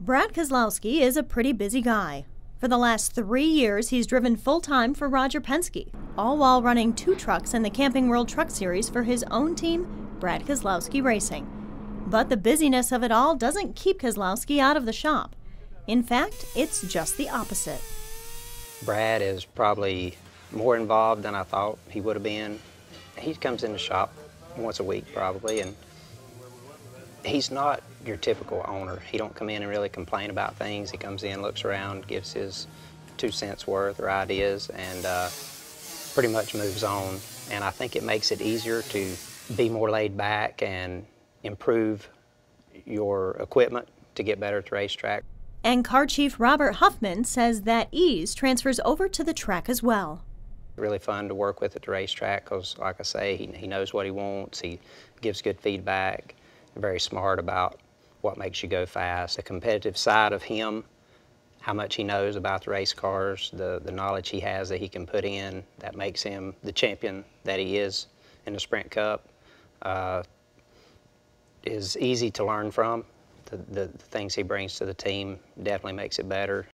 Brad Keselowski is a pretty busy guy. For the last three years, he's driven full time for Roger Penske, all while running two trucks in the Camping World Truck Series for his own team, Brad Keselowski Racing. But the busyness of it all doesn't keep Keselowski out of the shop. In fact, it's just the opposite. Brad is probably more involved than I thought he would have been. He comes in the shop once a week probably, and he's not your typical owner. He don't come in and really complain about things. He comes in, looks around, gives his two cents worth or ideas, and uh, pretty much moves on. And I think it makes it easier to be more laid back and improve your equipment to get better at the racetrack. And car chief Robert Huffman says that ease transfers over to the track as well. Really fun to work with at the racetrack because, like I say, he, he knows what he wants, he gives good feedback, very smart about what makes you go fast. The competitive side of him, how much he knows about the race cars, the, the knowledge he has that he can put in that makes him the champion that he is in the Sprint Cup uh, is easy to learn from. The, the, the, things he brings to the team definitely makes it better.